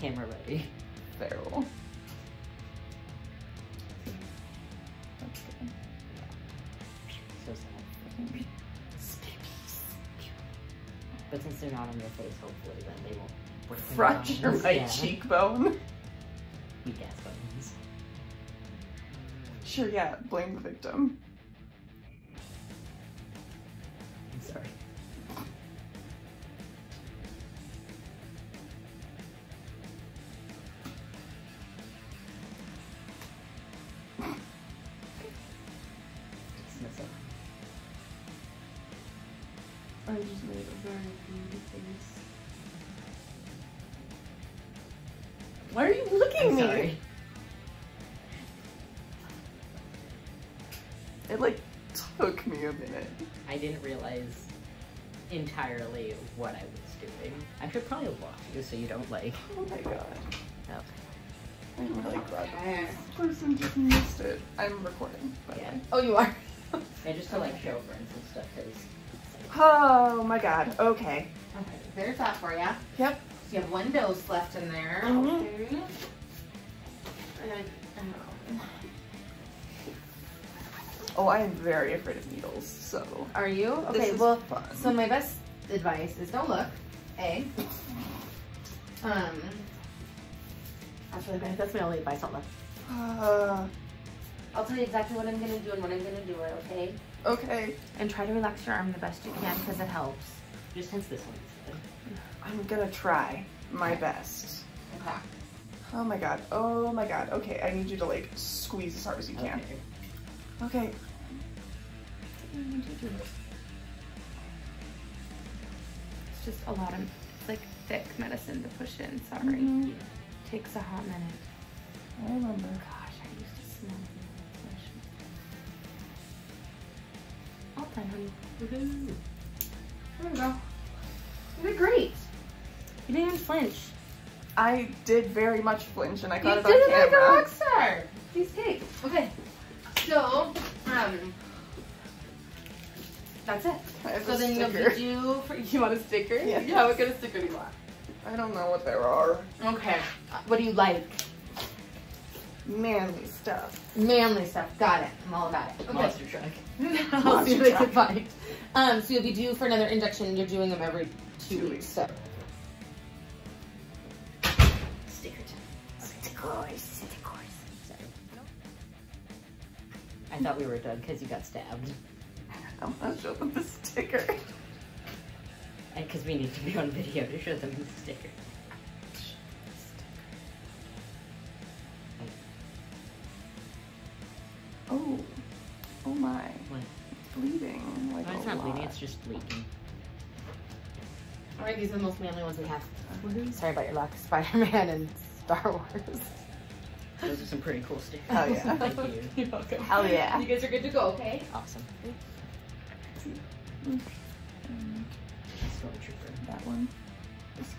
camera ready. Feral. So sad. But since they're not on your face, hopefully, then they won't break Fracture my Yeah. cheekbone. Weak ass bones. Sure, yeah, blame the victim. I just made a very beauty face. Why are you looking at I'm me? sorry. It like took me a minute. I didn't realize entirely what I was doing. I should probably watch you so you don't like. Oh my god. Oh. I'm really glad eh. this person just missed it. I'm recording, by Yeah. way. Oh, you are? Yeah, just to like show friends and stuff, because Oh my god. Okay. Okay, there's that for you. Yep. So you have one dose left in there. Mhm. Okay. Um, Oh, I am very afraid of needles, so are you? this Okay, is well, fun. so my best advice is don't look. A. Um. That's really bad. That's my only advice. Don't look. Uh, I'll tell you exactly what I'm gonna do and when I'm gonna do it. Okay. Okay. And try to relax your arm the best you can because it helps. just since this one's I'm gonna try my best. Okay. Oh my god. Oh my god. Okay, I need you to like squeeze as hard as you good. can. Okay. Okay. It's just a lot of like thick medicine to push in. Sorry. Mhm. Takes a hot minute. I remember. Gosh, I used to smell Honey. Woohoo. There we go. You did great. You didn't even flinch. I did very much flinch and I You caught did it on like a camera. rock star. Please take. Okay. So, um, that's it. So then you'll be due. You want a sticker? Yeah. Yeah. What kind of sticker do you want? I don't know what there are. Okay. Uh, What do you like? Manly stuff. Manly stuff. Got it. I'm all about it. Okay. Monster truck. I'll see what I can truck. find. Um, so you'll be due for another injection. You're doing them every two, Two weeks. weeks. So Sticker time. Stickers. Stickers. I thought we were done because you got stabbed. I'm gonna show them the sticker. And because we need to be on video to show them the sticker. Oh. Oh my. What? Bleeding. Like No, it's a not bleeding, it's just leaking. all right, these are the most manly ones we have. Sorry about your luck, Spider-Man and Star Wars. Those are some pretty cool stickers. Oh yeah. Thank you. You're welcome. Hell yeah. You guys are good to go, okay? Awesome. Mm, Stormtrooper. That one. This